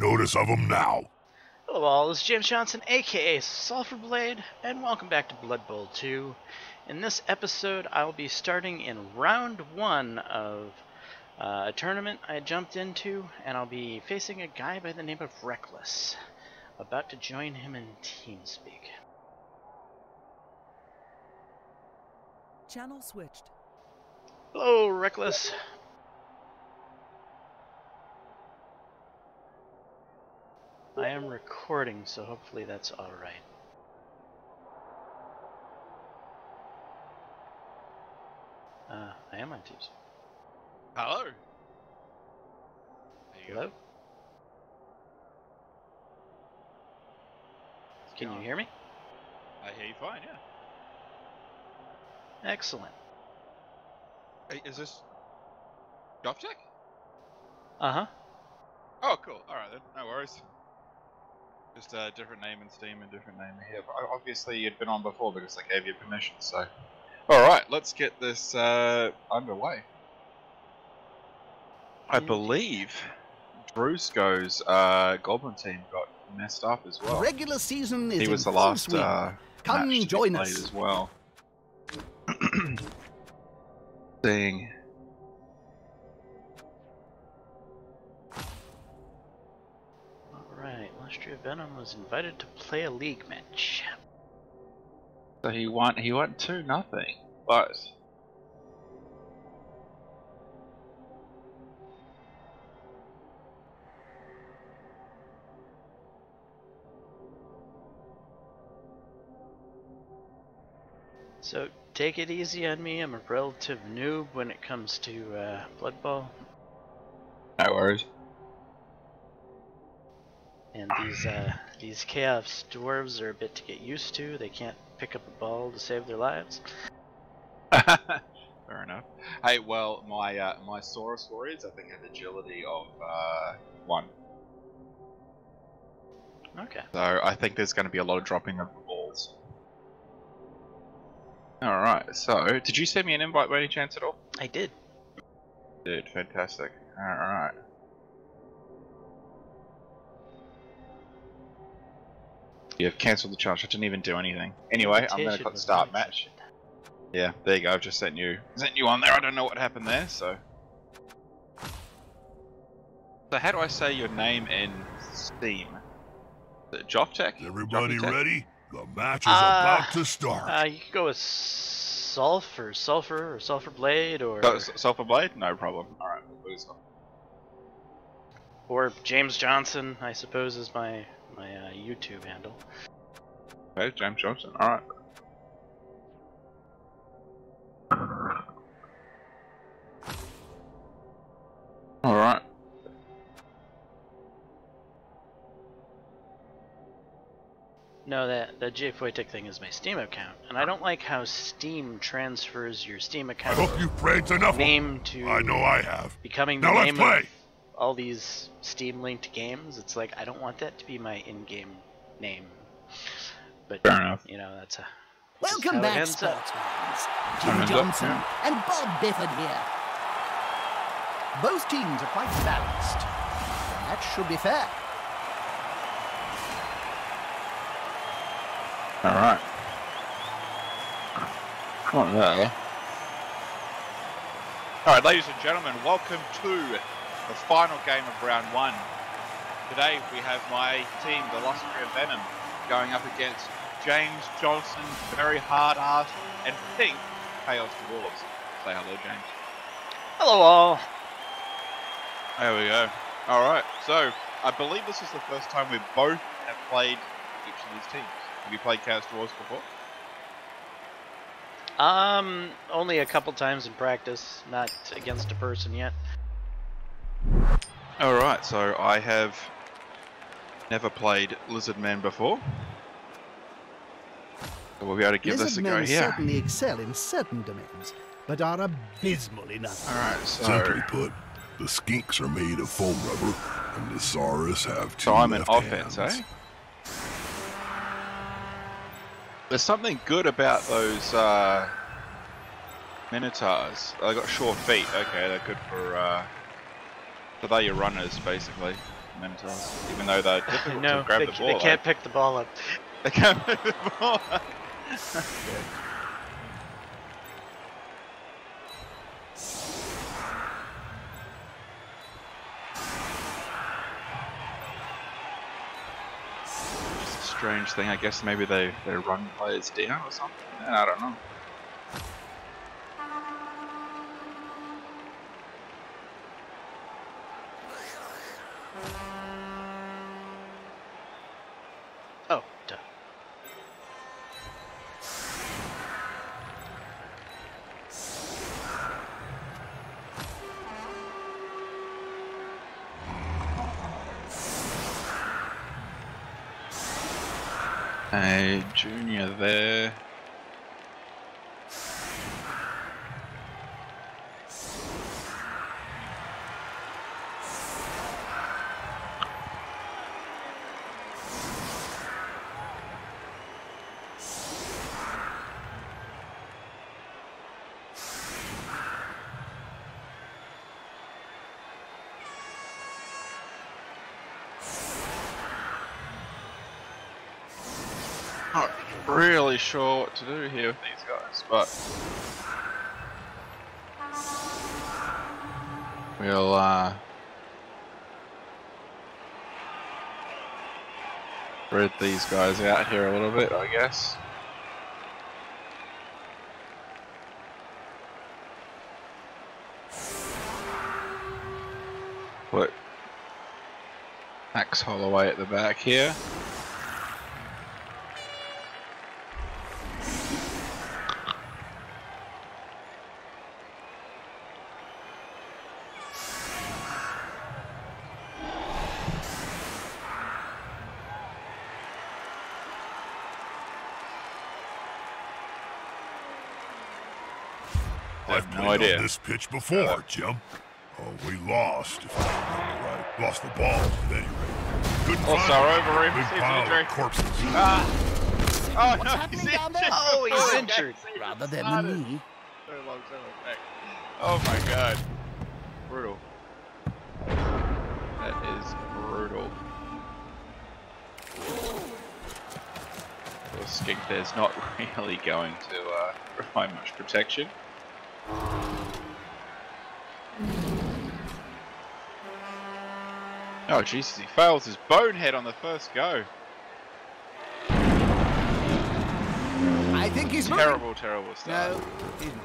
notice of 'em now. Hello all, this is James Johnson, aka Sulfurblade, and welcome back to Blood Bowl 2. In this episode, I will be starting in round one of uh, a tournament I jumped into, and I'll be facing a guy by the name of Rekkless. About to join him in TeamSpeak. Channel switched. Hello, Rekkless. I am recording, so hopefully that's alright. Uh, I am on Teams. Hello. There you go. Hello? Can you hear me? I hear you fine, yeah. Excellent. Hey, is this Drop Check? Uh huh. Oh, cool. All right then, no worries. Just a different name in Steam and different name here. But obviously you'd been on before because I gave you permission. So, all right, let's get this uh, underway. I Mm. believe Drusco's uh, Goblin team got messed up as well. Regular season is he was the in full last swing. uh, Come match join us. as well. Seeing Alright, Lustria Venom was invited to play a league match. So he won. He won two nothing, but So take it easy on me, I'm a relative noob when it comes to uh, Blood Bowl. no worries. And these uh, these chaos dwarves are a bit to get used to. They can't pick up a ball to save their lives. Fair enough. Hey, well, my uh, my Saurus warriors, I think, have agility of uh, one. Okay. So I think there's going to be a lot of dropping of the balls. All right. So, did you send me an invite by any chance at all? I did. Dude, fantastic. All right. You've cancelled the charge. I didn't even do anything. Anyway, I'm going to Invitation click start not match. Yeah, there you go. I've just sent you sent you on there. I don't know what happened there. So, so how do I say your name in Steam? Is it Joftek? Everybody Joftek? ready? The match is Uh, about to start. Uh, you can go with Sulfur, Sulfur, or Sulfurblade, or So, s- Sulfurblade? No problem. All right, we'll lose. or James Johnson. I suppose is my my uh, YouTube handle. Okay, James Johnson. All right. All right. No, that that J thing is my Steam account, and I don't like how Steam transfers your Steam account. I hope you've pranked enough. name to I know I have. becoming the Now let's name play. of all these Steam linked games. It's like I don't want that to be my in-game name. But Fair enough. you know that's a Welcome how back, ends up. sportsmen. Jim Hands up, Johnson yeah. and Bob Bifford here. Both teams are quite balanced. The match should be fair. All right. Come on there. All right, ladies and gentlemen, welcome to the final game of round one. Today we have my team, the Lustria Venom, going up against James Johnson, very hard ass, and Pink Chaos Dwarves. Say hello, James. hello all. There we go. All right, so I believe this is the first time we both have played each of these teams. Have you played Chaos Dwarves before? Um, only a couple times in practice, not against a person yet. All right, so I have never played Lizard Man before. So we'll be able to give this a Lizard go men here. certainly excel in certain domains, but are abysmal in others. All right, so Simply put, the skinks are made of foam rubber, and the Saurus have two so I'm in left offense, hands. eh? There's something good about those uh, Minotaurs. They got short feet. Okay, they're good for. Uh, so they're your runners, basically. Mentos, even though they're difficult no, to grab they, the they can't pick the ball up. They can't pick the ball. up. Strange thing. I guess maybe they, they run players down or something. I don't know. Sure what to do here with these guys, but we'll uh, spread these guys out here a little bit, I guess. Put Max Holloway at the back here. No played idea. on this pitch before, Jim. Oh, we lost, if I remember right. Lost the ball, at any rate. Couldn't Oh, find sorry, it. over him. Big He's pile injured. of corpses. Ah! Oh What's no, happening he's down there? Oh, he's injured. Rather than started. me. So long, so long. Oh my god. Brutal. That is brutal. Well, Skink there's not really going to uh, provide much protection. Oh Jesus, he fails his bonehead on the first go. I think he's moving. Terrible, terrible start. No, he's not.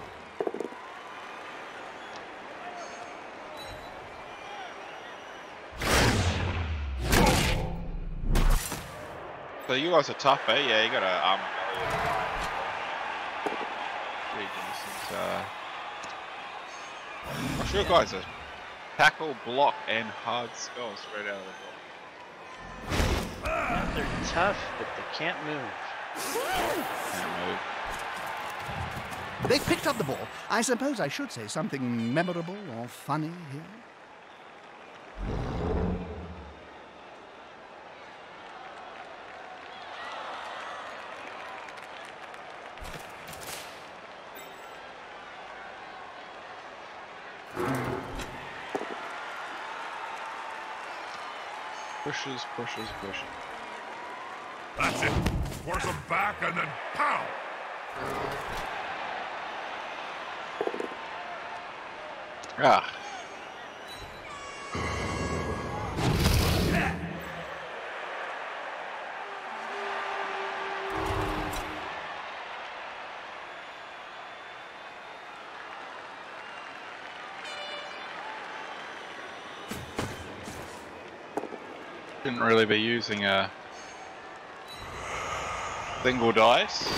So you guys are tough, eh? Yeah, you got a armor value. Pretty decent. Uh... I'm sure guys are tackle, block, and hard skull straight out of the block. Yeah, they're tough, but they can't move. Can't move. They picked up the ball. I suppose I should say something memorable or funny here. Pushes, pushes, pushes. That's it. Force him back and then pow! Ah. Shouldn't really be using a single dice.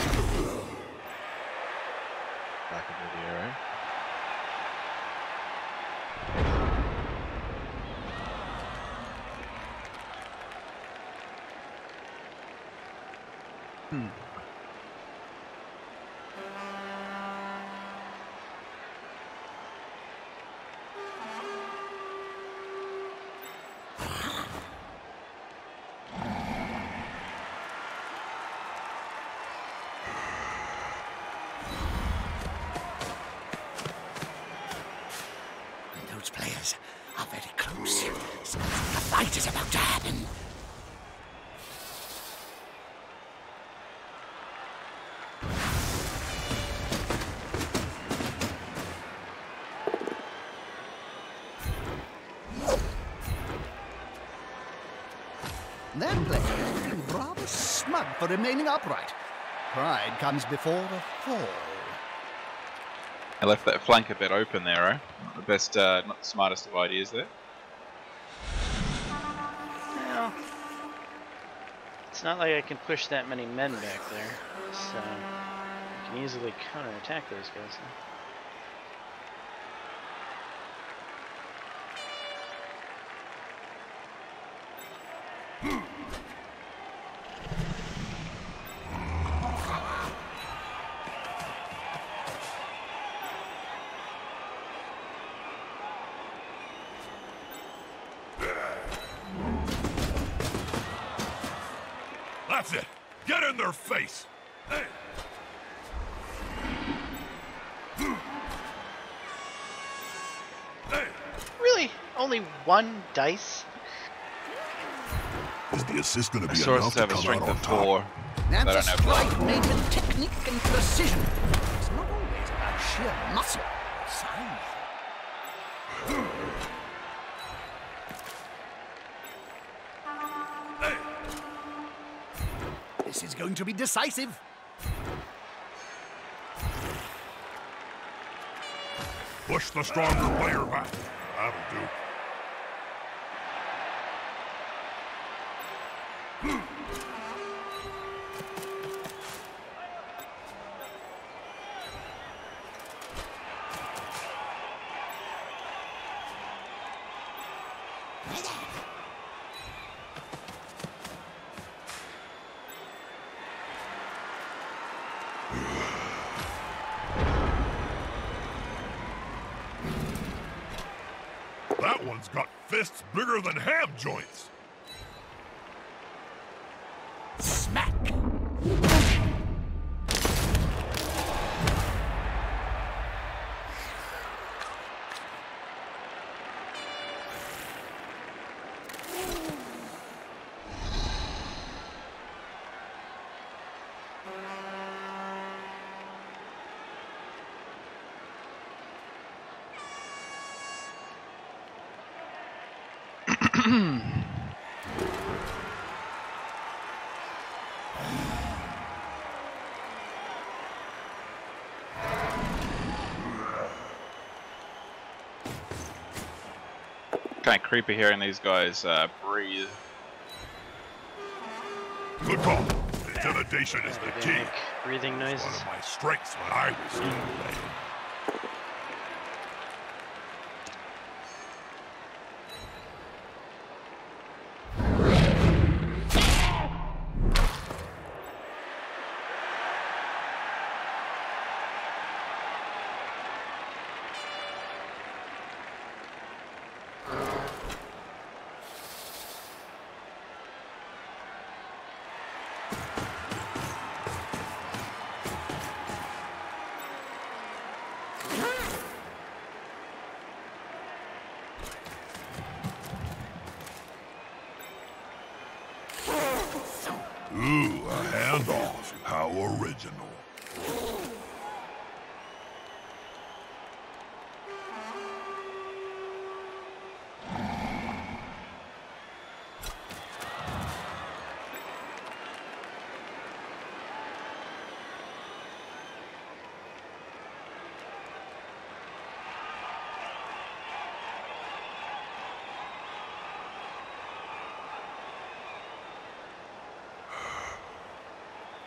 For remaining upright. Pride comes before a fall. I left that flank a bit open there, eh? Not the best, uh, not the smartest of ideas there. Well, it's not like I can push that many men back there, so I can easily counterattack those guys. That's one dice? Is the assist going to be Sources enough to have a come out strength on of top? four. That's They a don't have strike made with technique and precision. It's not always about sheer muscle or size. This is going to be decisive. Push the stronger player back. That'll do. Bigger than ham joints. Kind of creepy hearing these guys uh, breathe. Good call. Intimidation is the key. breathing noises. One of my strengths when I was still playing. Ooh, a handoff. How original.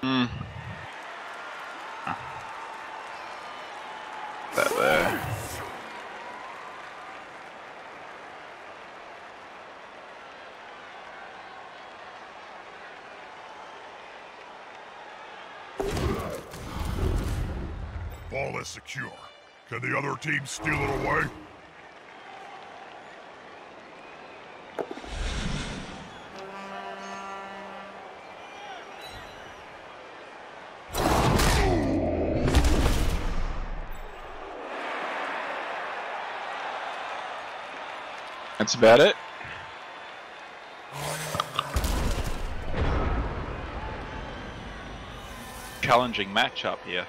Hmm. That there. Ball is secure. Can the other team steal it away? That's about it. Challenging matchup here.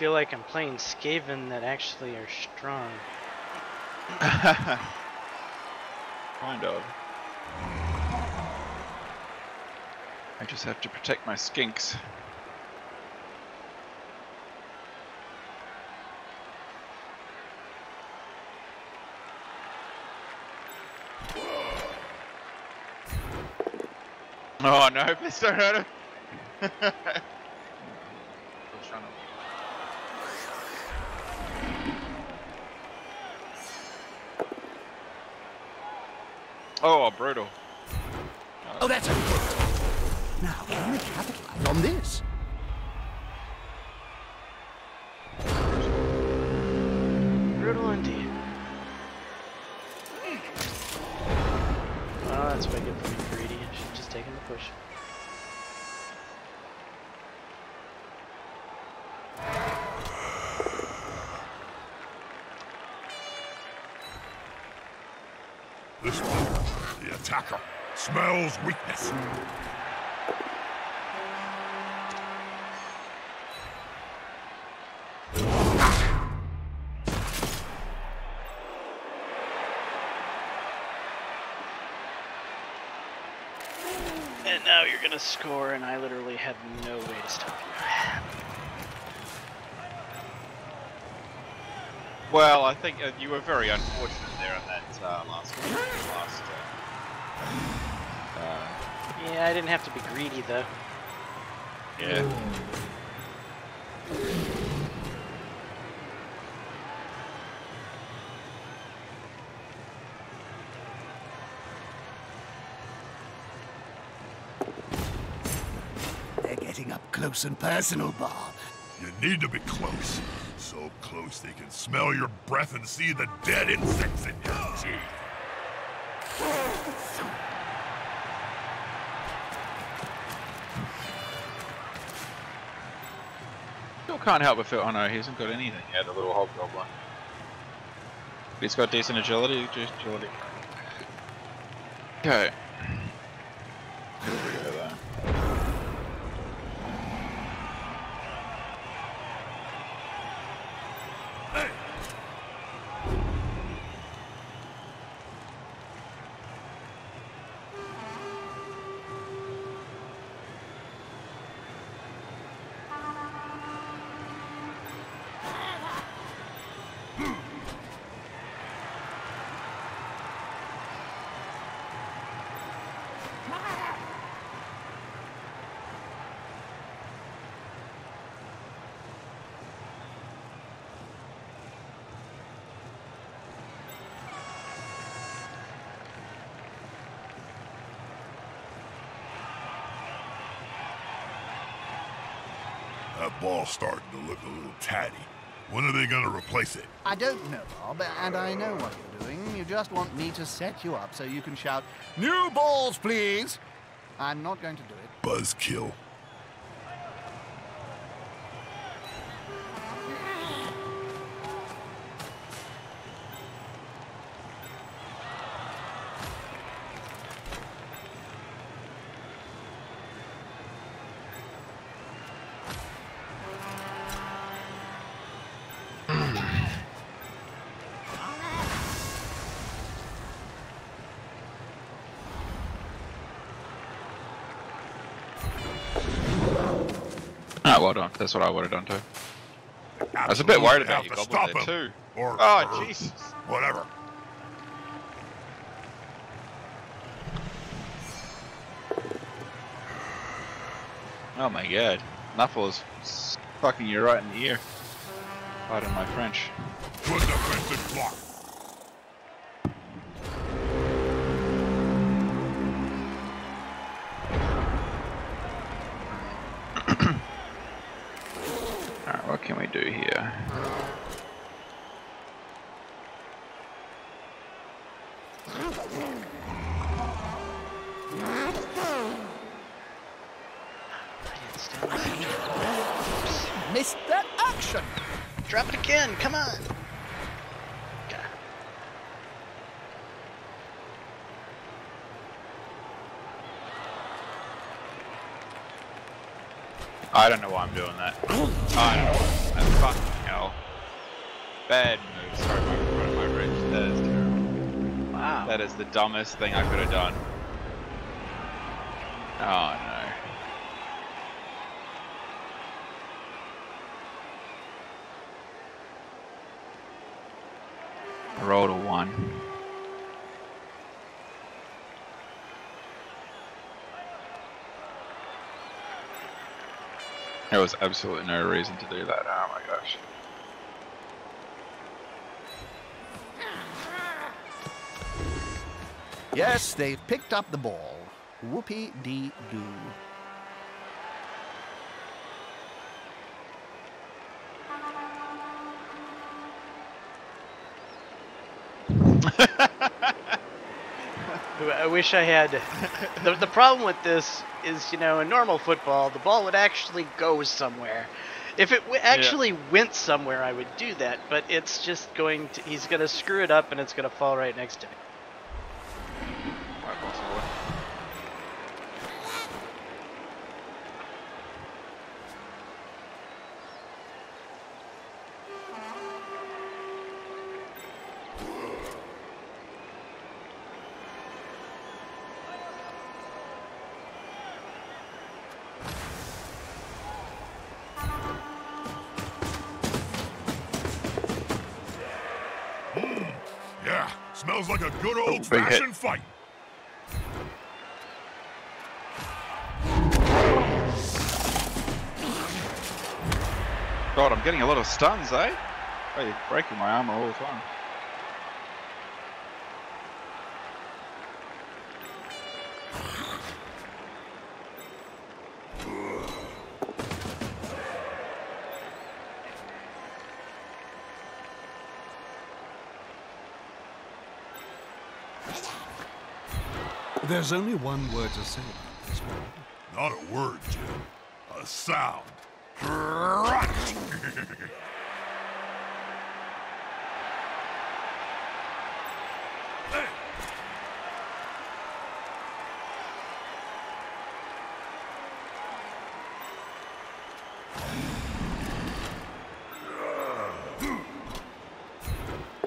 Feel like I'm playing Skaven that actually are strong. kind of. I just have to protect my skinks. Oh no, Mr. Hurt him. Oh, brutal. Oh, that's a. Now, can we capitalize on this? Smells weakness. And now you're gonna score, and I literally have no way to stop you. Well, I think uh, you were very unfortunate there on that uh, last last. Yeah, I didn't have to be greedy though. yeah. They're getting up close and personal, Bob. You need to be close. So close they can smell your breath and see the dead insects in your teeth. Can't help but feel. Oh no, he hasn't got anything yet. The little hobgoblin. He's got decent agility. Agility. Okay. Ball's starting to look a little tatty. When are they gonna replace it? I don't know, Bob, and I know what you're doing. You just want me to set you up so you can shout, New balls, please! I'm not going to do it. Buzzkill. Ah, well. That's what I would have done too. I was a bit worried about you, to stop him. too. Or, Oh, Jesus. whatever. Oh my god. Nuffle is fucking you right in the ear. Pardon my French. Good defensive block. I don't know why I'm doing that. I don't know. That's fucking hell. Bad move. Sorry, my, my bridge. That is terrible. Wow. That is the dumbest thing I could have done. Oh no. There was absolutely no reason to do that. Oh my gosh. Yes, they've picked up the ball. Whoopie dee doo. I wish I had. The, the problem with this is, you know, in normal football, the ball would actually go somewhere. If it w- actually went somewhere, I would do that, but it's just going to. He's going to screw it up and it's going to fall right next to me. Old big hit. fashioned fight. God, I'm getting a lot of stuns, eh? Oh, you're breaking my armor all the time. There's only one word to say about this one. Not a word, Jim. A sound. Hey,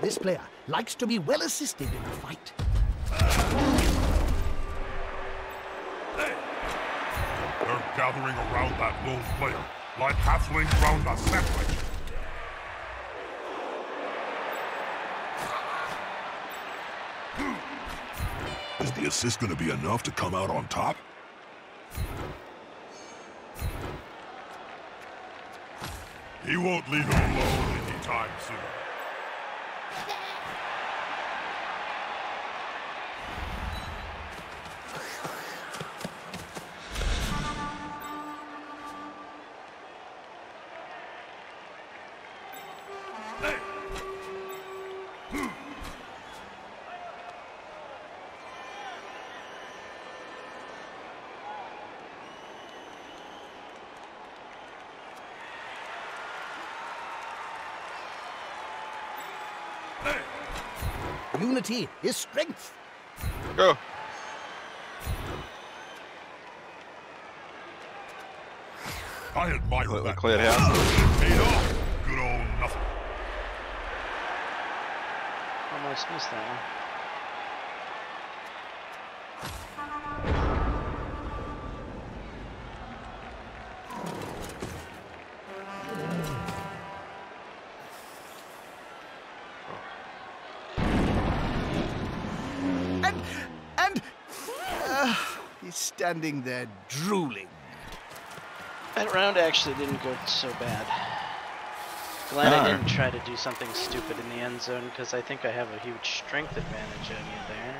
This player likes to be well assisted in a fight. Gathering around that lone player, like halflings round a sandwich. Is the assist gonna be enough to come out on top? He won't leave him alone anytime soon. Unity is strength. Go. I admire Completely that. cleared house. Paid off. Good old nothing. Almost missed that one. Standing there drooling. That round actually didn't go so bad. Glad I didn't try to do something stupid in the end zone because I think I have a huge strength advantage on you there.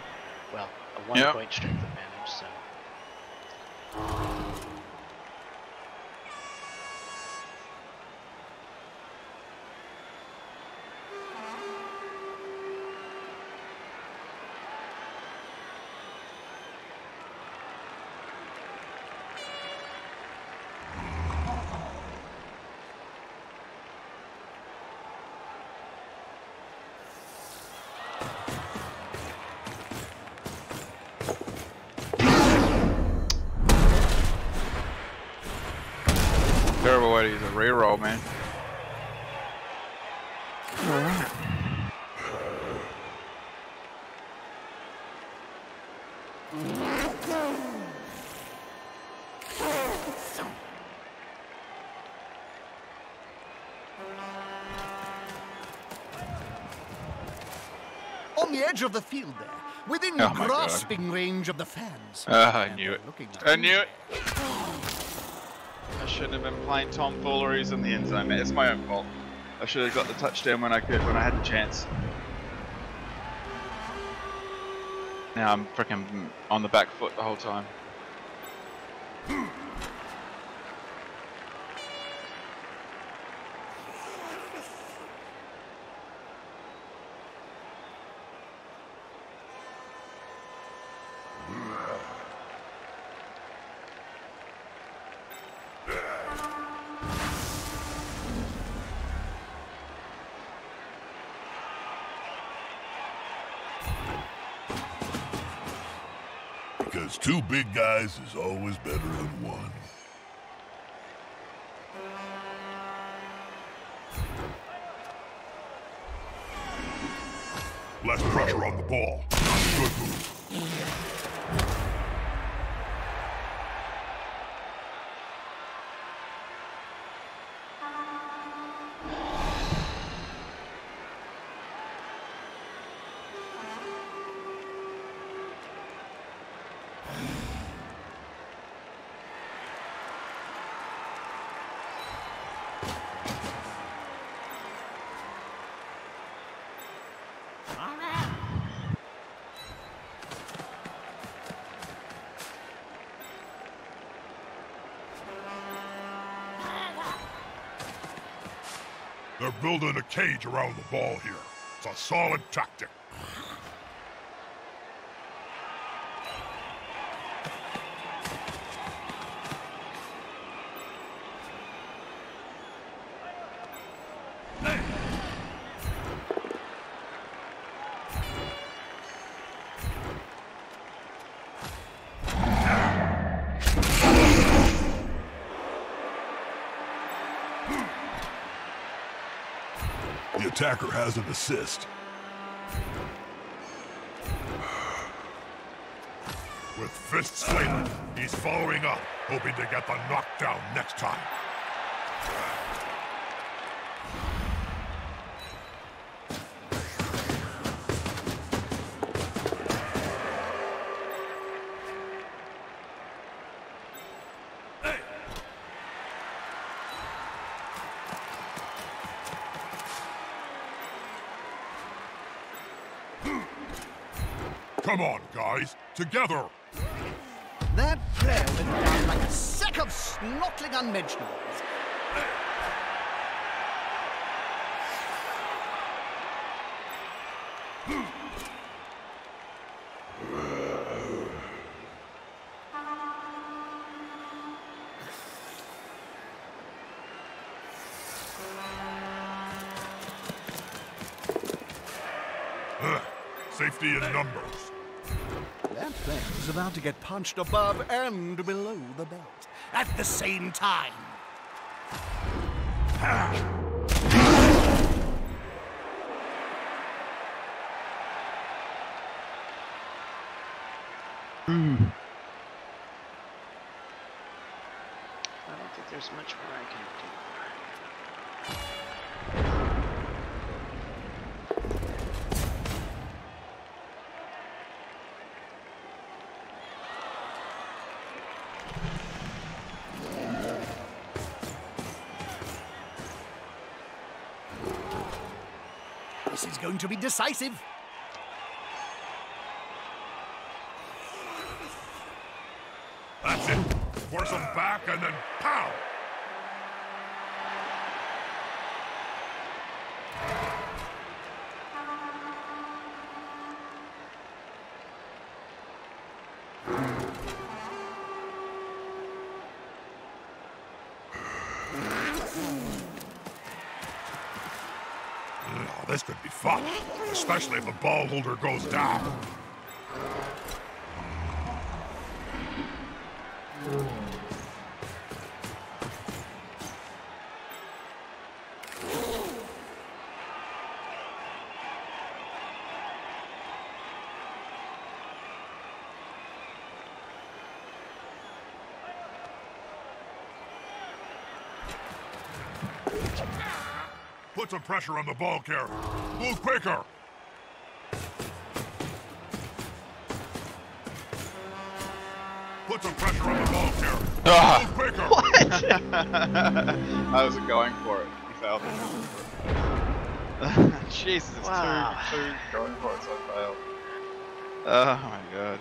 Well, a one Yep. point strength terrible way to use a reroll, man. Alright. On the edge of the field there, within oh grasping God. range of the fans. Uh, I knew it. I knew it. I shouldn't have been playing tomfooleries in the end zone. It's my own fault. I should have got the touchdown when I could, when I had the chance. Now I'm freaking on the back foot the whole time. Two big guys is always better than one. Less pressure on the ball. Building a cage around the ball here. It's a solid tactic. Attacker has an assist. With fists slayed, he's following up, hoping to get the knockdown next time. Together. That went down like a sack of unmentionables. To get punched above and below the belt at the same time. I don't think there's much more I can do. Going to be decisive. That's it. Force him back and then pow! Especially if the ball holder goes down. Put some pressure on the ball carrier. Move quicker. Some pressure on the ball carrier. Ah. Move quicker. What? I wasn't going for it. He failed. Jesus, Wow. two, two going for it, so I failed. Oh my god.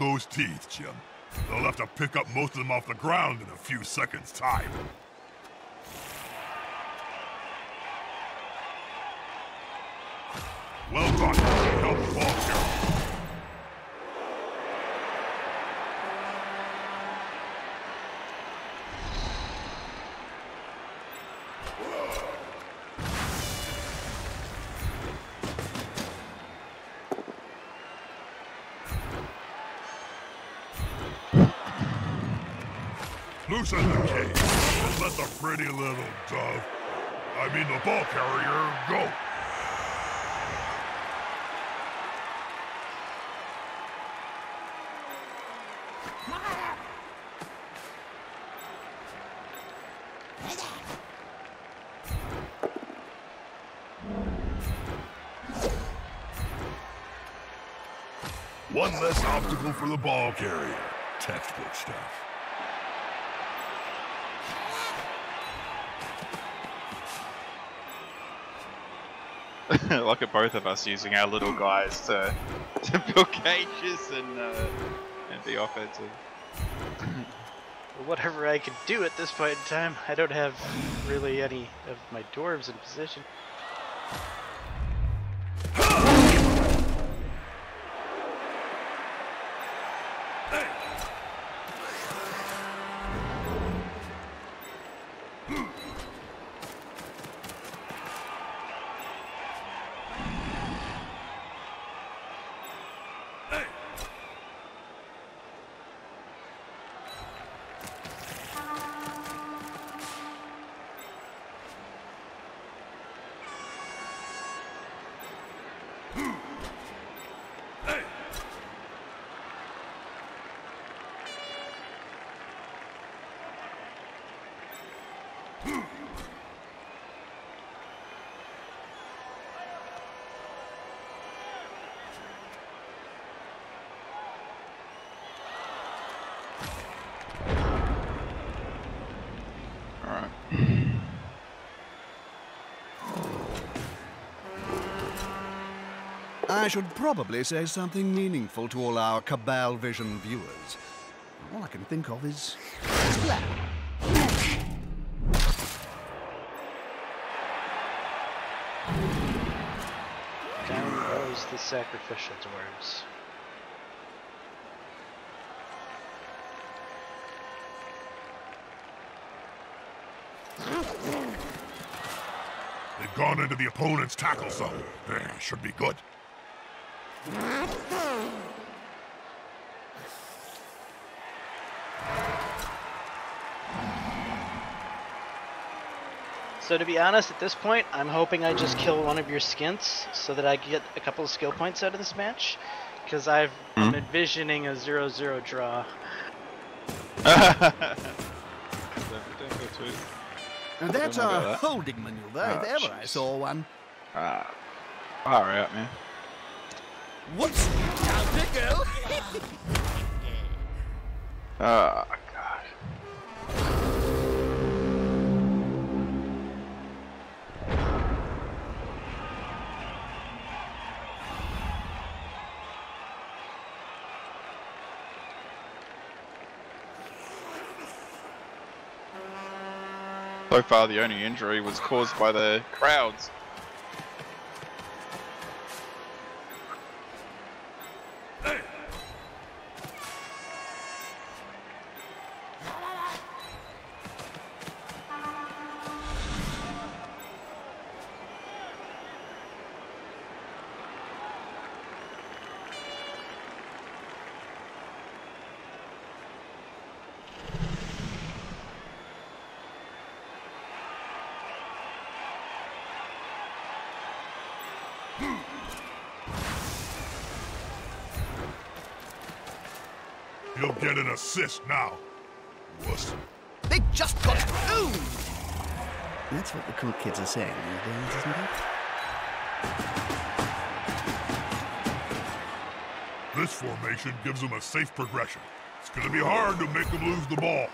Those teeth, Jim. They'll have to pick up most of them off the ground in a few seconds' time. Well done. Help the ball carrier. Loosen the cage and let the pretty little dove, I mean the ball carrier, go. One less obstacle for the ball carrier. Textbook stuff. Look at both of us using our little guys to, to build cages and uh, and be offensive. Whatever I can do at this point in time, I don't have really any of my dwarves in position. I should probably say something meaningful to all our Cabal Vision viewers. All I can think of is splat. Down goes the sacrificial dwarves. They've gone into the opponent's tackle zone. There, should be good. So to be honest, at this point, I'm hoping I just kill one of your skinks so that I get a couple of skill points out of this match. Because I'm Hmm? envisioning a 0-0 draw. Don't- don't go too- And that's know a that. holding maneuver, Oh, if ever I jeez. saw one. Ah, far out, man. Whoops! Down they go! Oh god. So far, the only injury was caused by the crowds. Get an assist now. Wuss. They just got owned! That's what the cool kids are saying these days, isn't it? This formation gives them a safe progression. It's gonna be hard to make them lose the ball.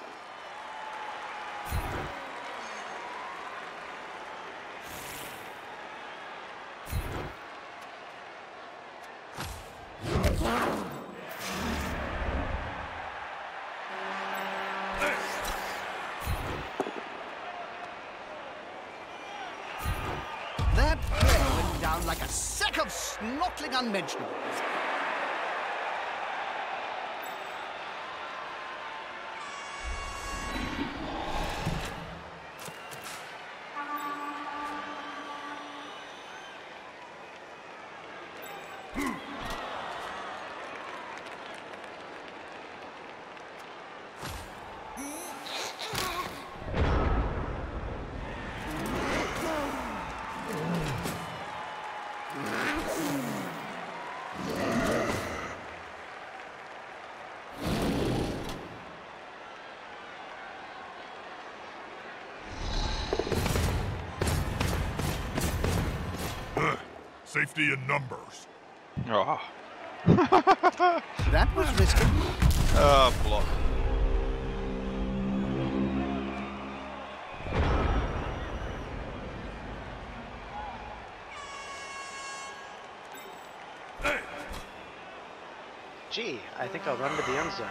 50 in numbers. Oh. that was risky. Oh, ah, block. Gee, I think I'll run to the end zone.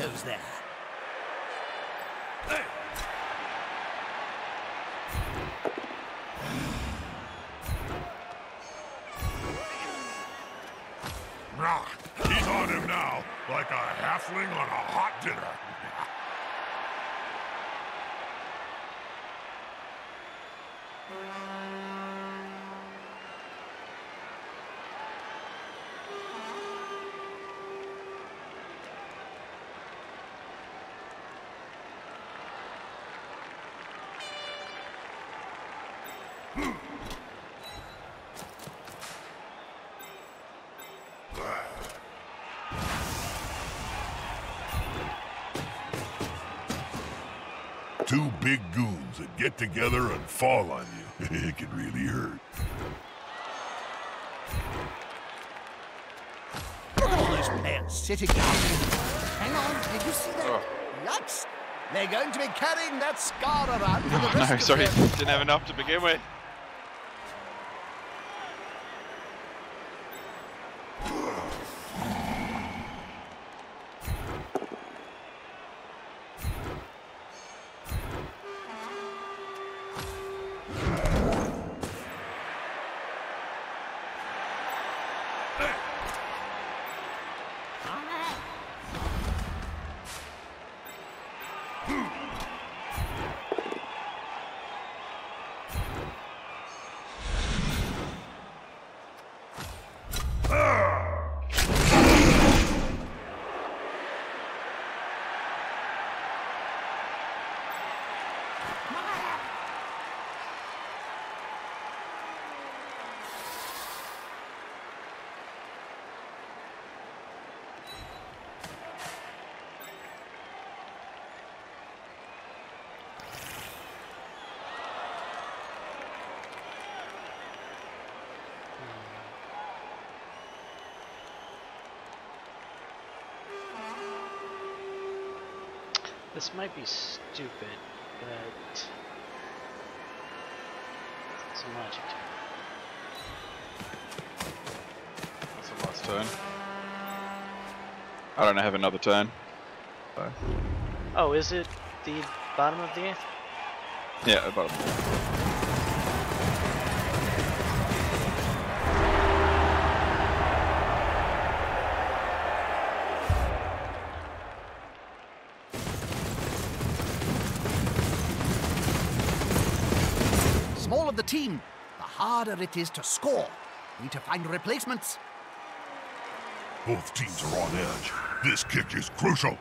Toes there. He's on him now, like a halfling on a Two big goons that get together and fall on you. it can really hurt. Look at all those players sitting down. Hang on, did you see that? Oh. Yikes! They're going to be carrying that scar around for the rest No, sorry, didn't have enough to begin with. This might be stupid, but some logic to it. That's the last turn. I don't have another turn. So, Oh, is it the bottom of the eighth? yeah, about harder it is to score. Need to find replacements. Both teams are on edge. This kick is crucial.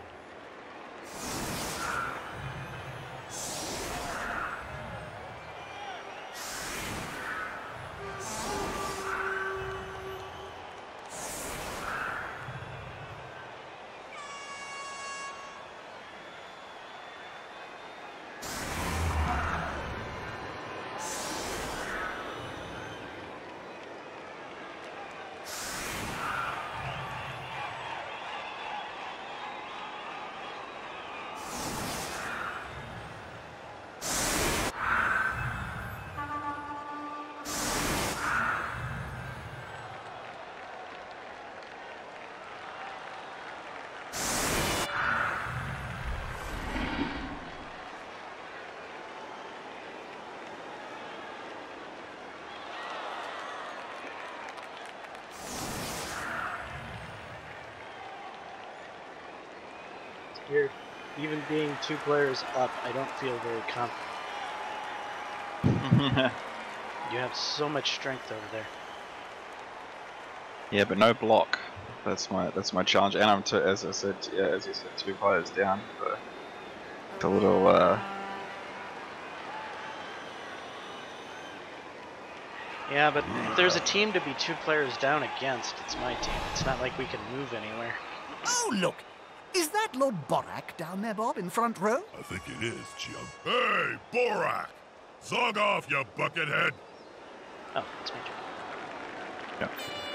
Being two players up. I don't feel very confident. You have so much strength over there. yeah, but no block. That's my that's my challenge. And I'm two, as I said, yeah, as you said, two players down. So it's a little. Uh, Yeah, but if there's a team to be two players down against, it's my team. It's not like we can move anywhere. Oh, look! Is that Lord Borak down there, Bob, in front row? I think it is, Jim. Hey, Borak! Zog off, you buckethead! Oh, it's my turn. yeah.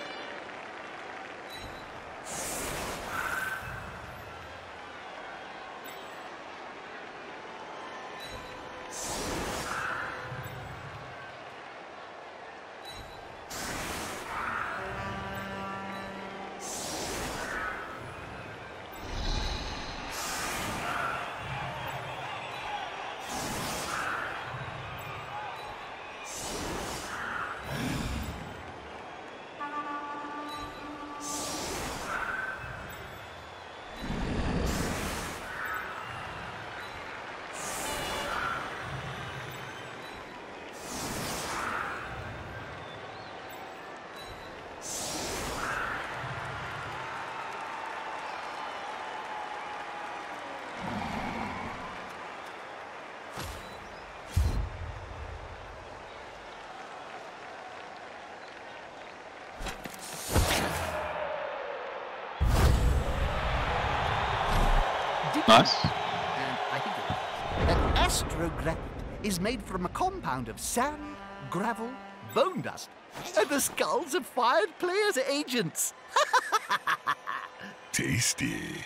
Nice. And I think that astrogranite is made from a compound of sand, gravel, bone dust, and the skulls of fired players' agents. Tasty.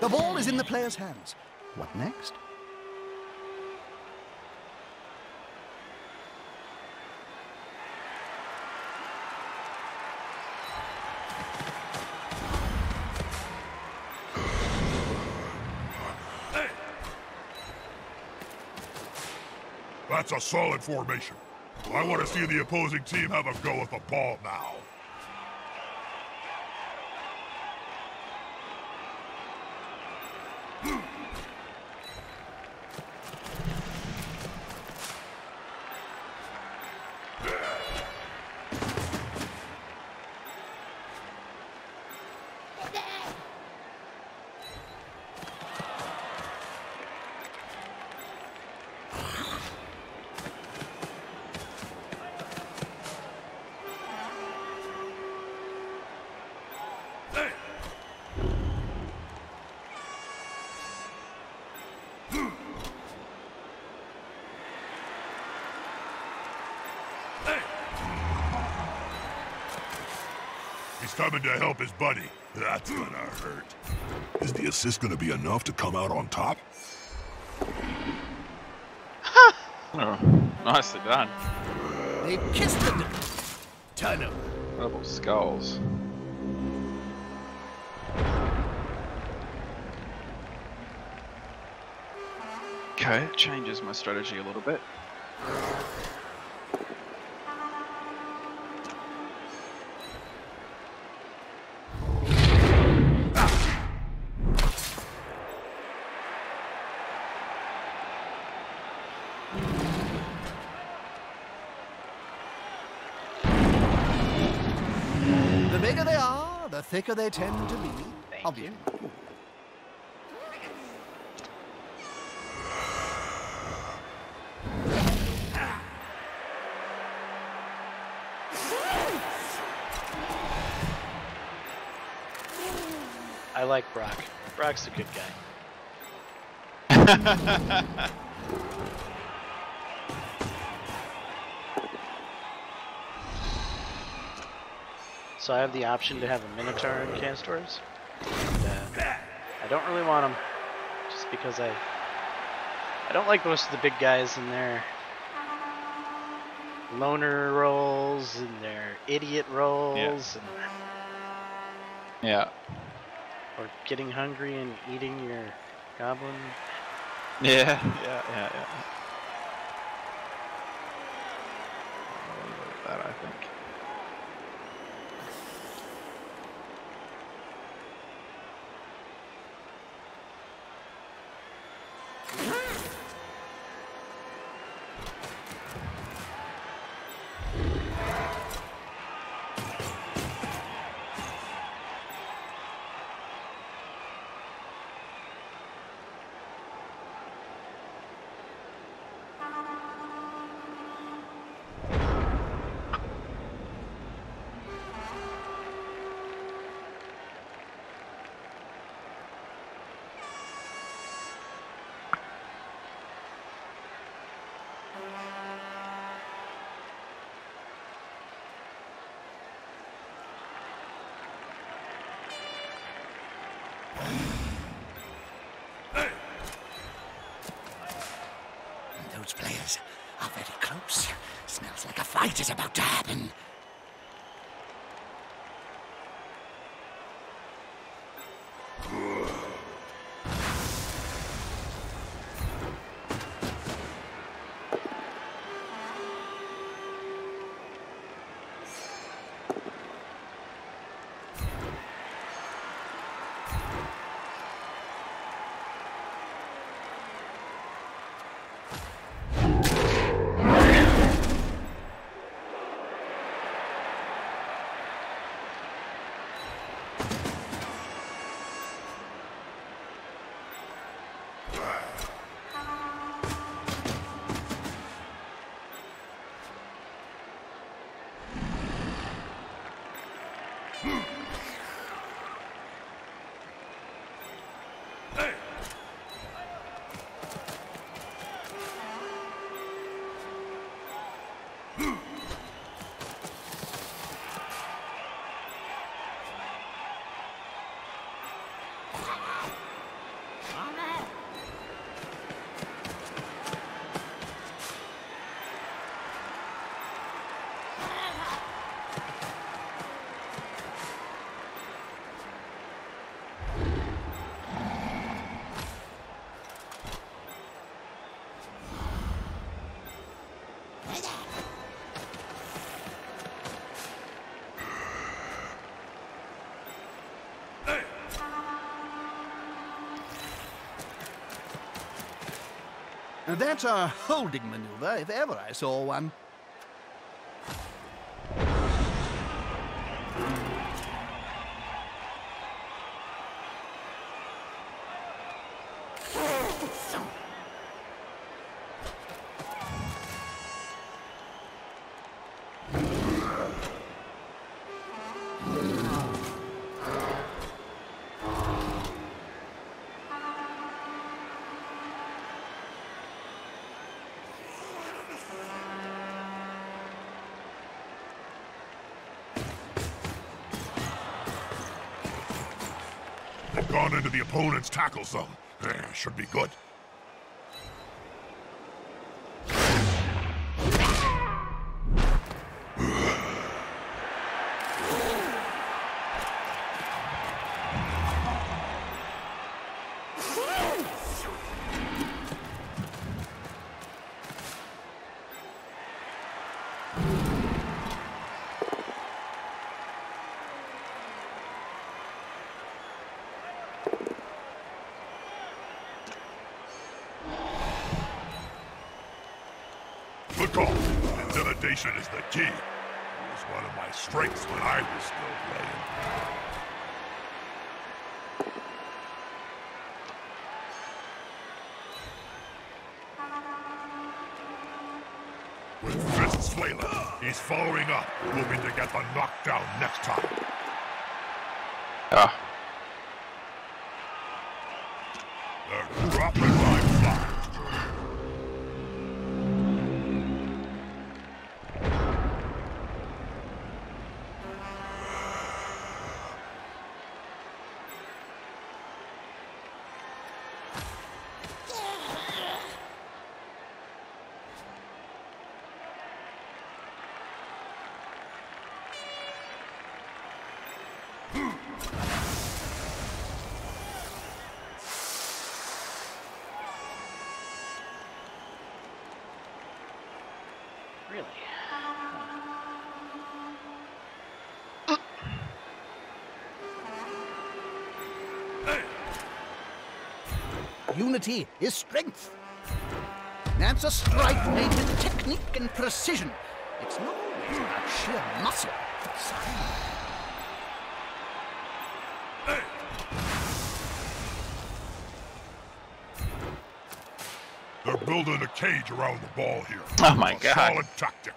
The ball is in the player's hands. What next? That's a solid formation. I want to see the opposing team have a go at the ball now. He's coming to help his buddy. That's gonna hurt. Is the assist gonna be enough to come out on top? Oh, nicely done. They kissed the turnover. Double skulls. Okay, changes my strategy a little bit. The bigger they are, the thicker they tend to be. Thank Obvious. You. Brock's a good guy. So I have the option to have a Minotaur in Castors. And, uh, I don't really want them, just because I I don't like most of the big guys in their loner roles and their idiot roles, and, Yeah. Getting hungry and eating your goblin. Yeah, yeah, yeah, yeah. Fight is about to happen. That's a holding maneuver, if ever I saw one. Into the opponent's tackle zone. Eh, Should be good. Is the key. one of my strengths when I was still playing. He's following up, hoping to get the knockdown next time. Unity is strength. That's a strike made with technique and precision. It's not always about sheer muscle. Science. They're building a cage around the ball here. Oh my a God. Solid tactic.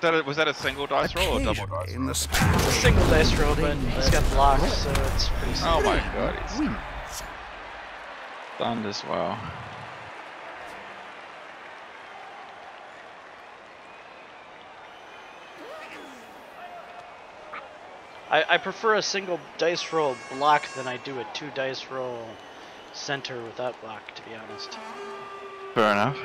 That a, was that a single dice roll or a double dice? Occasionally in the It's a single dice roll, but he's got blocks, so it's pretty oh simple. Oh my god, he's wins. done this well. I, I prefer a single dice roll block than I do a two dice roll center without block, to be honest. Fair enough.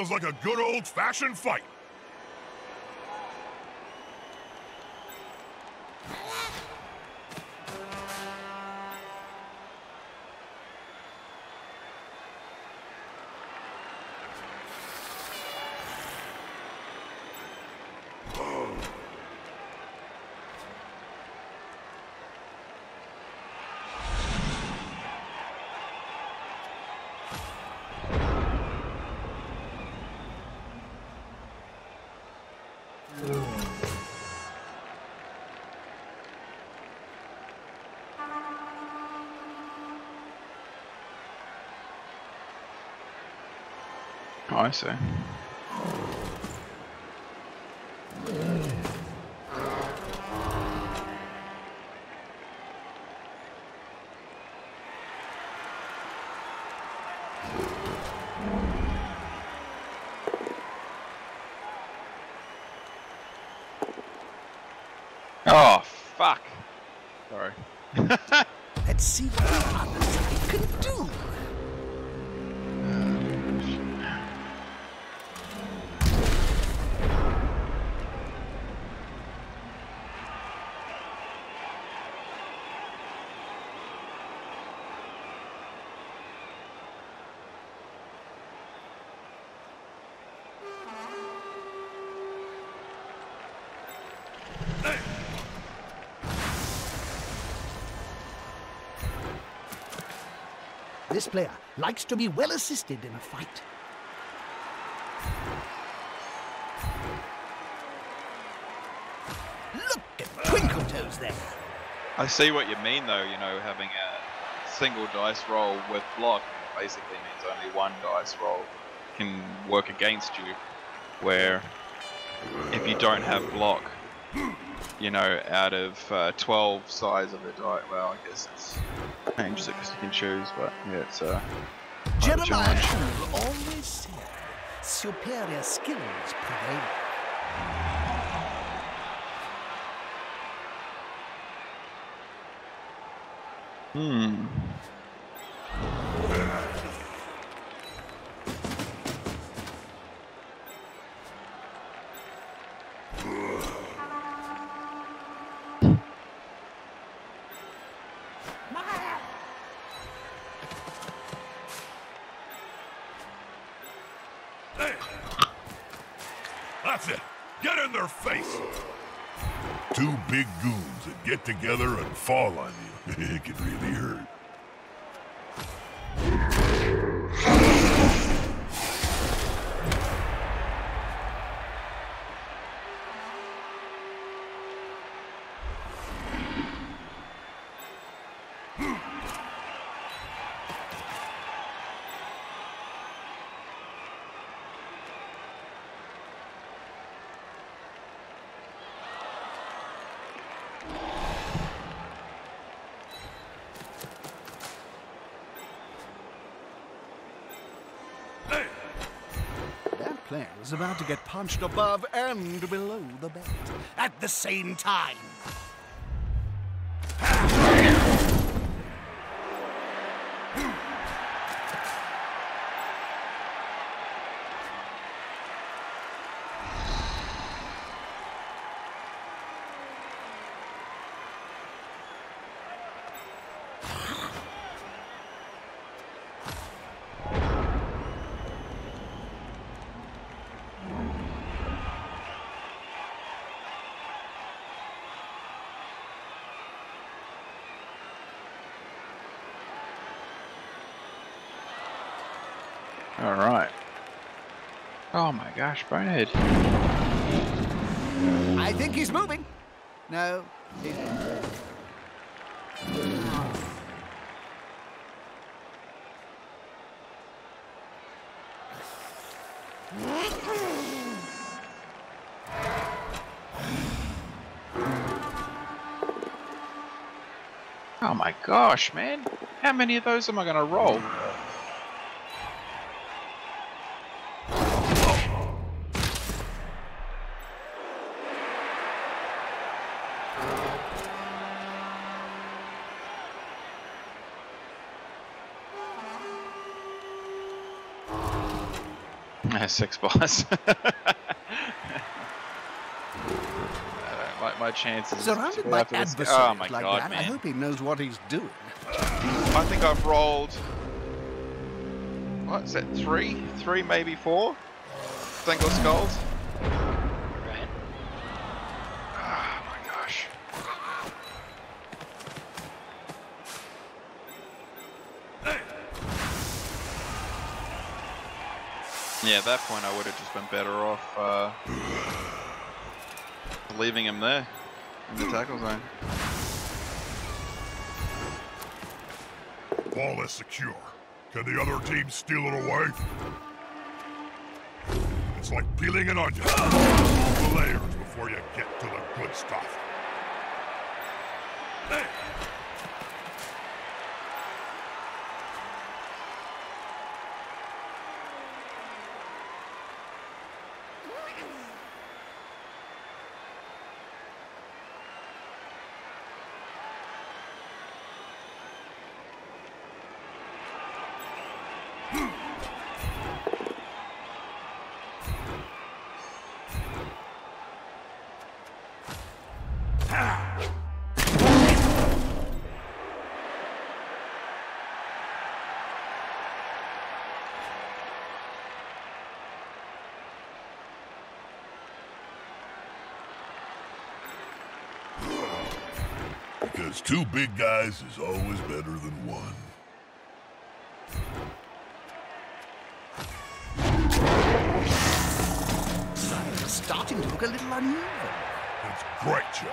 Smells like a good old-fashioned fight. Oh, I see. Oh, fuck. Sorry. Let's see This player likes to be well assisted in a fight. Look at Twinkle Toes there. I see what you mean, though. You know, having a single dice roll with block basically means only one dice roll can work against you. Where if you don't have block, you know, out of uh, 12 sides of the die, well, I guess it's changes it because you can choose, but yeah, it's uh, Jeremiah George. Always said, superior skills prevail. Hmm. About to get punched above and below the belt at the same time. All right. Oh my gosh, Bonehead. I think he's moving. No, he's not. Oh my gosh, man. How many of those am I going to roll? Six bars. I don't like my chances. Surrounded by after this guy. adversaries Oh my like god, that, I hope he knows what he's doing. I think I've rolled. What is that? Three? Three, maybe four? Single skulls? At that point I would have just been better off uh, leaving him there in the tackle zone. Ball is secure. Can the other team steal it away? It's like peeling an onion. All the layers before you get to the good stuff. Hey! Because two big guys is always better than one. Starting to look a little uneven. It's great, Jim.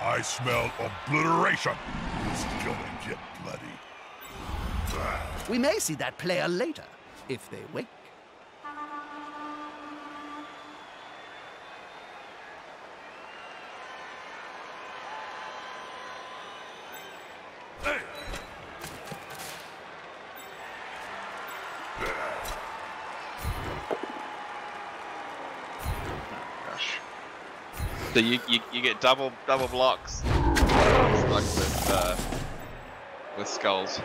I smell obliteration. It's gonna get bloody. We may see that player later, if they wake. So you, you, you get double double blocks. With uh, with skulls.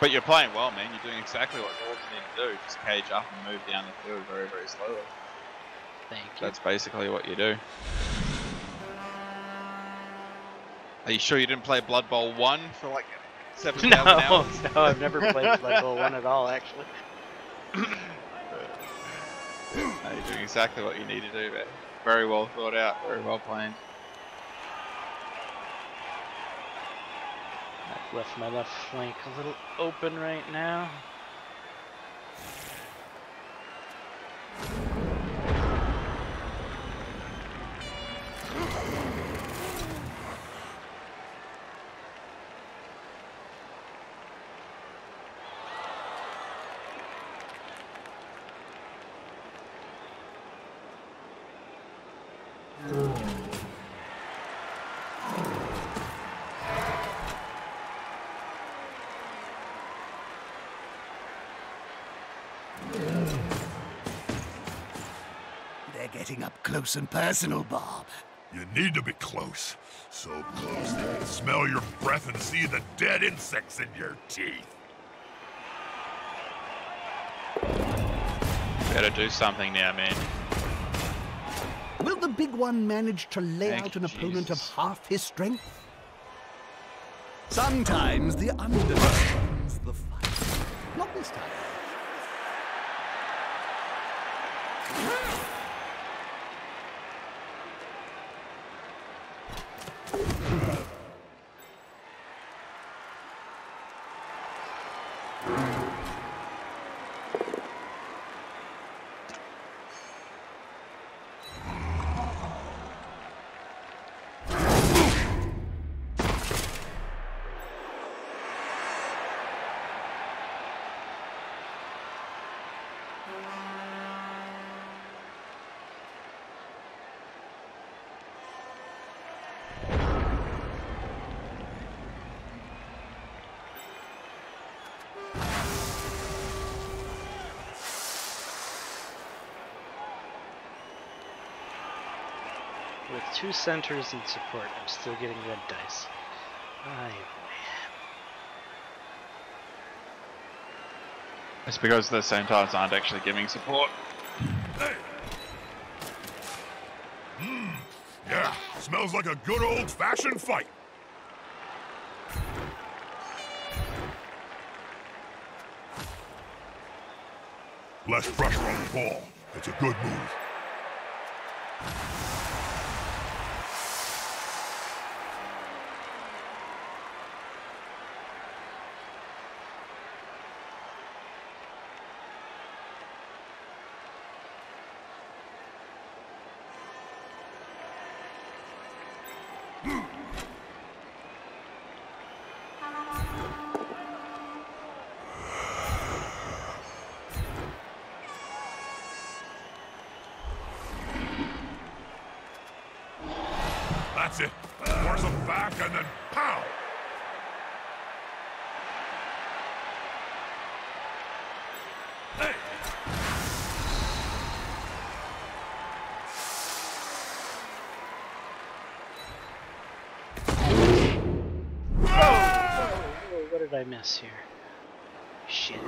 But you're playing well, man. You're doing exactly what Nords need to do. Just cage up and move down the field very, very slowly. Thank you. That's basically what you do. Are you sure you didn't play Blood Bowl 1 for like 7,000 no, hours? no, I've never played Blood Bowl 1 at all, actually. You're doing exactly what you need to do, man. Very well thought out, very well planned. Left my left flank a little open right now. Close and personal, Bob. You need to be close. So close they can smell your breath and see the dead insects in your teeth. Better do something now, man. Will the big one manage to lay Thank out an you, opponent of half his strength? Sometimes the underdog wins the fight. Not this time. Two Centaurs and support, I'm still getting red dice. Aye, It's because the Centaurs aren't actually giving support. Hey! Mmm, yeah, smells like a good old-fashioned fight. Less pressure on the ball. It's a good move. I miss here? Shit.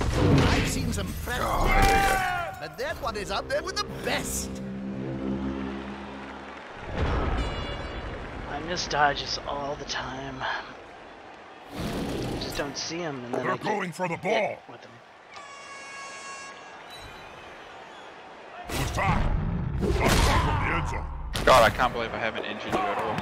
I've seen some prep, but that one is up there with the best. I miss dodges all the time. I Just don't see them, and then They're I get going for the ball. with God, I can't believe I haven't injured you at all.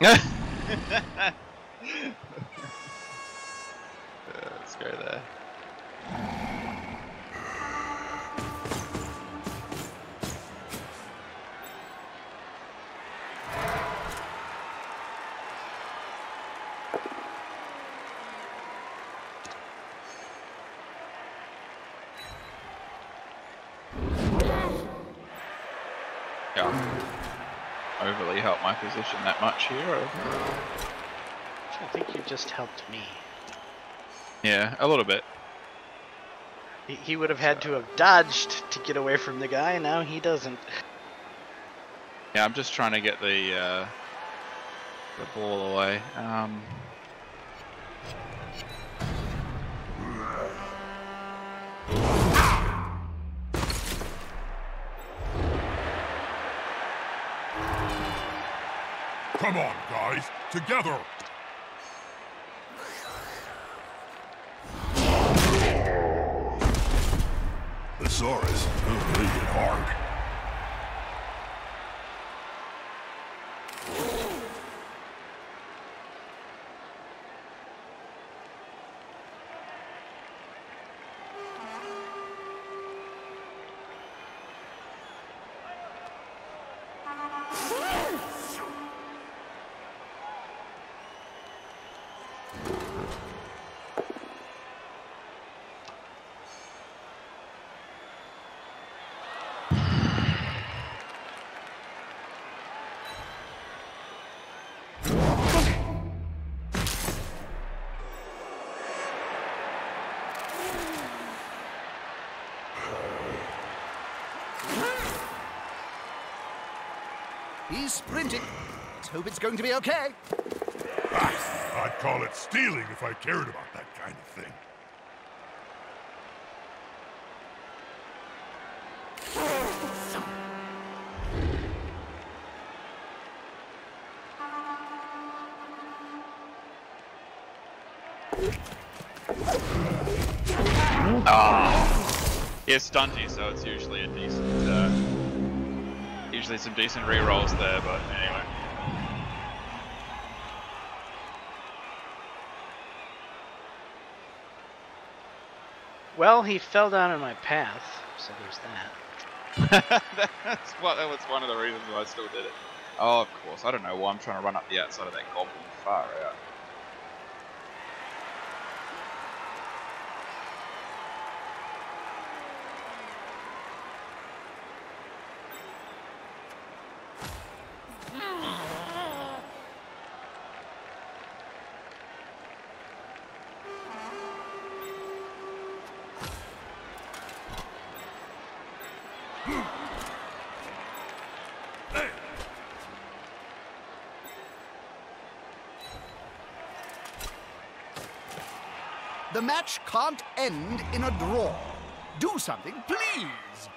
Alright. position that much here. Or... I think you just helped me. Yeah, a little bit. He, he would have had to have dodged to get away from the guy, now he doesn't. Yeah, I'm just trying to get the uh, the ball away. Um, Together. He's sprinting. Let's hope it's going to be okay. I'd call it stealing if I cared about that kind of thing. Ah, yeah, stunty, so it's usually a decent, usually some decent re-rolls there, but anyway. Well, he fell down in my path, so there's that. That's what that was one of the reasons why I still did it. Oh, of course. I don't know why I'm trying to run up the outside of that goblin far out. The match can't end in a draw. Do something, please.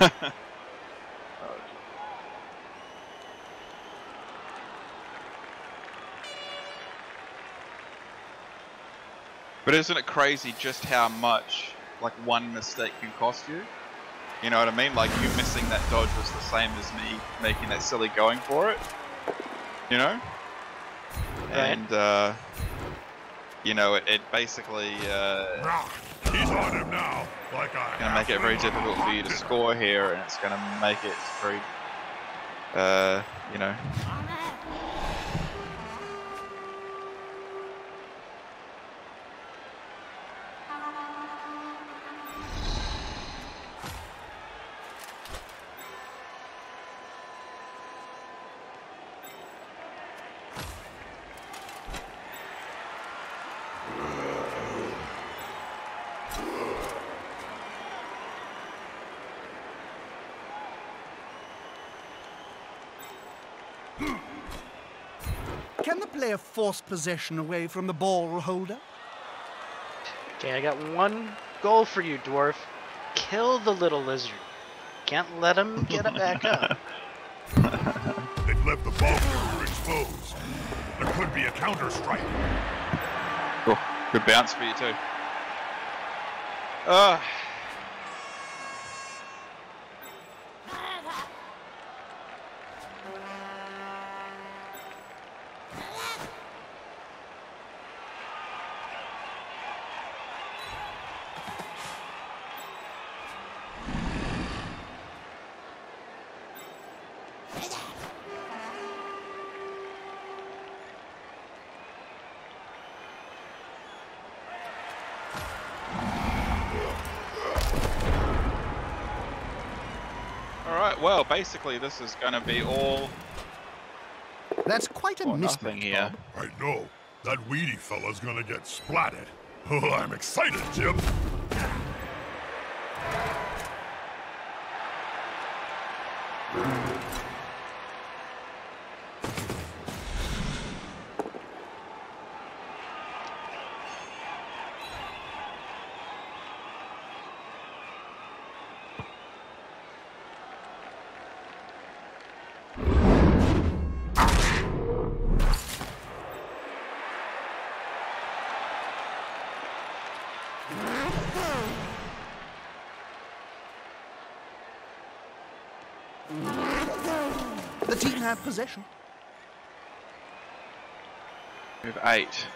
But isn't it crazy just how much like one mistake can cost you? You know what I mean? Like you missing that dodge was the same as me making that silly going for it. You know? And uh you know, it, it basically uh He's on him now. Like I gonna make it very difficult for you to score here and it's gonna make it very uh you know Can the player force possession away from the ball holder? Okay, I got one goal for you, dwarf. Kill the little lizard. Can't let him get it back up. They've left the ball carrier exposed. There could be a counter strike. Cool. Good bounce for you too. Uh, basically this is going to be all That's quite a or mismatch. nothing here. I know. That weedy fella's gonna get splatted. Oh, I'm excited, Jim. Have possession. We have eight.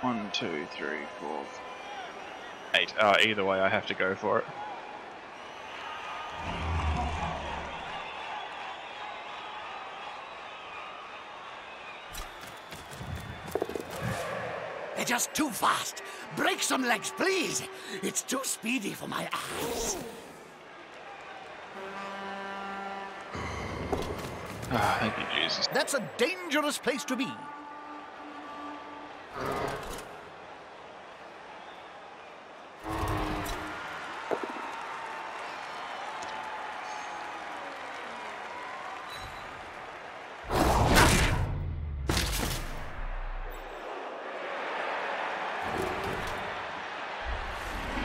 One, two, three, four. Eight. Uh, either way, I have to go for it. They're just too fast. Break some legs, please. It's too speedy for my eyes. Thank you, Jesus. That's a dangerous place to be.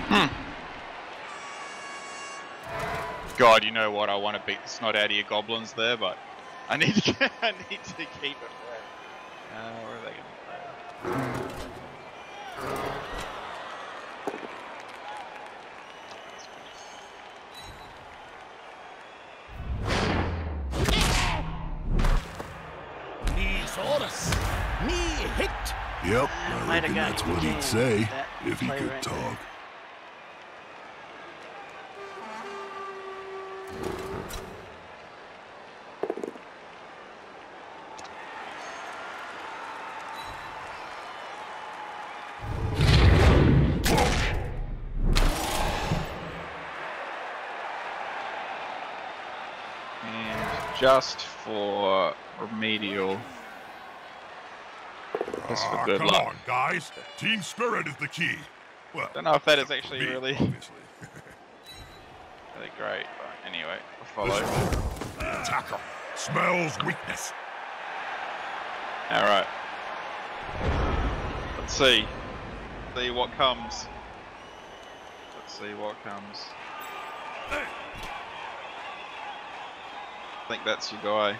Hmm. God, you know what? I want to beat the snot out of your goblins there, but I need to. I need to keep it. Where, uh, where are they going to play? Me Saurus. Me hit. Yep, I I reckon that's what he'd say if he could right talk. And just for remedial. Just for Ah, good come luck. on, guys. Team spirit is the key. Well, Don't know if that is actually me, really, obviously. really great, but anyway, I'll follow. The attacker smells weakness. Alright. Let's see. See what comes. Let's see what comes. I think that's your guy.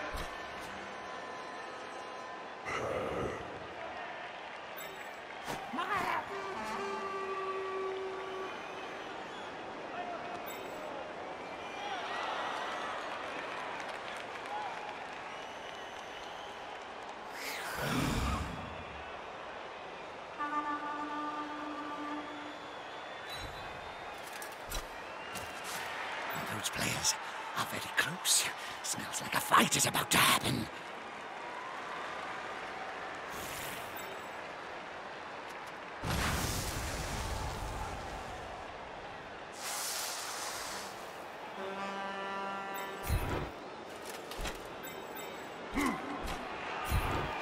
Those players are close. Smells like a fight is about to happen.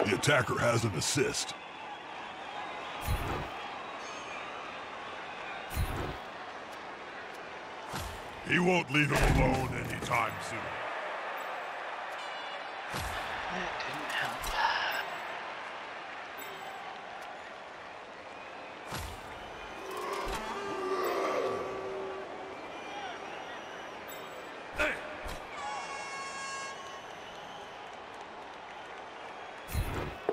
The attacker has an assist. He won't leave him alone anytime soon. That didn't help.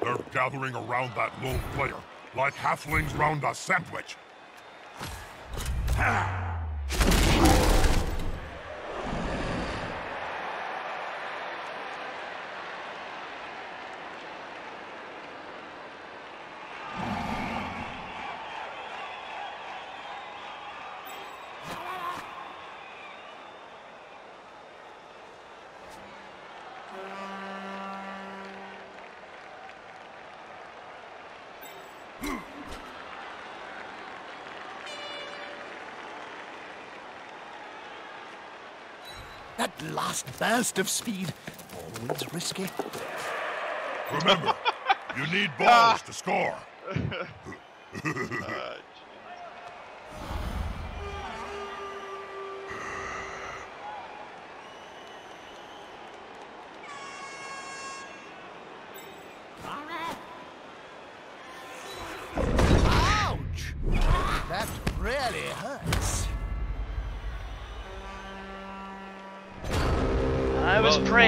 They're gathering around that lone player, like halflings round a sandwich. That last burst of speed, always risky. Remember, you need balls to score. Uh,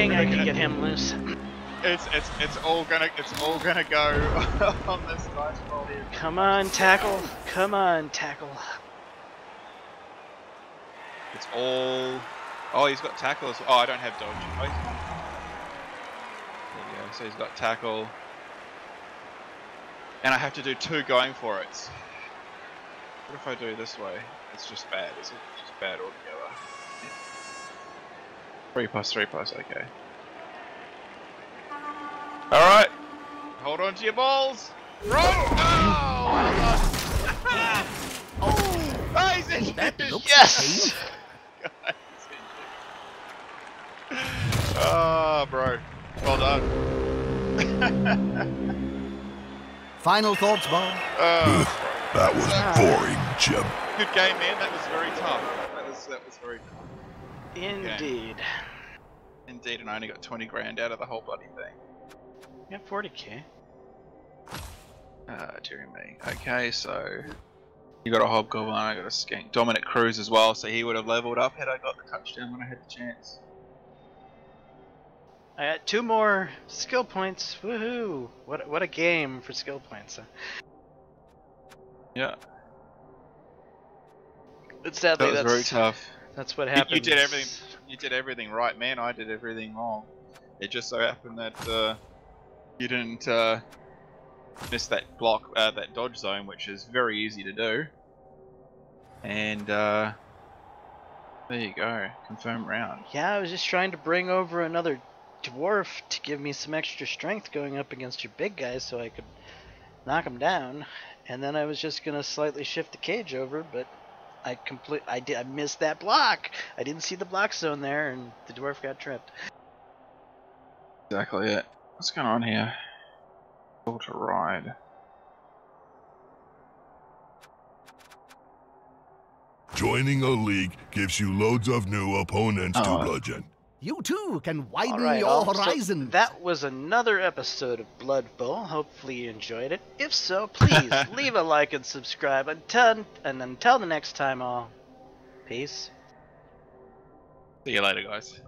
praying I we're get him loose. it's it's it's all gonna it's all gonna go on this nice roll here. Come on, tackle. Come on, tackle. It's all. Oh, he's got tackle well. Oh, I don't have dodge. Oh, he's- there you go. So he's got tackle. And I have to do two going for it. What if I do this way? It's just bad. It's just bad altogether. Three plus three plus. Okay. All right. Hold on to your balls. Run! Oh! oh, he's injured. That looks Yes! Oh, bro. Well done. Final thoughts, Bob? Oh, That was boring, Jim. good game, man. That was very tough. That was that was very Indeed. Indeed, and I only got 20 grand out of the whole bloody thing. Yeah, 40k. Uh, dearie me. Okay, so you got a hobgoblin, I got a skink. Dominic Cruz as well, so he would have leveled up had I got the touchdown when I had the chance. I got two more skill points. Woohoo! What what a game for skill points. huh? Yeah, But that sadly, was that's very tough. That's what happened. You did everything. You did everything right, man. I did everything wrong. It just so happened that uh, you didn't uh, miss that block, uh, that dodge zone, which is very easy to do. And uh, there you go, confirm round. Yeah, I was just trying to bring over another dwarf to give me some extra strength going up against your big guys, so I could knock him down. And then I was just gonna slightly shift the cage over, but I complete I did I missed that block. I didn't see the block zone there, and the dwarf got tripped. Exactly it. What's going on here? All to ride. Joining a league gives you loads of new opponents Oh. to bludgeon. You too can widen All right, your all. So horizon. that was another episode of Blood Bowl. Hopefully you enjoyed it. If so, please leave a like and subscribe. Until and until the next time, all. Peace. See you later, guys.